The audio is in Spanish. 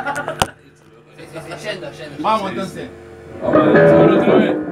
Sí, sí, sí, yendo, yendo. Vamos entonces. Vamos a otra vez.